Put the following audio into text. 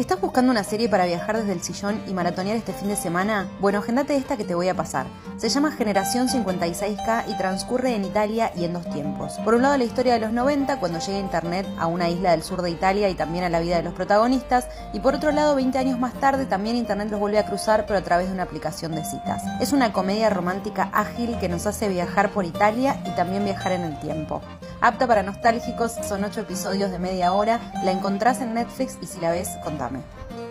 ¿Estás buscando una serie para viajar desde el sillón y maratonear este fin de semana? Bueno, agendate esta que te voy a pasar. Se llama Generación 56K y transcurre en Italia y en dos tiempos. Por un lado la historia de los 90, cuando llega Internet a una isla del sur de Italia y también a la vida de los protagonistas, y por otro lado 20 años más tarde también Internet los vuelve a cruzar pero a través de una aplicación de citas. Es una comedia romántica ágil que nos hace viajar por Italia y también viajar en el tiempo. Apta para nostálgicos, son 8 episodios de media hora, la encontrás en Netflix y si la ves, contame. Me.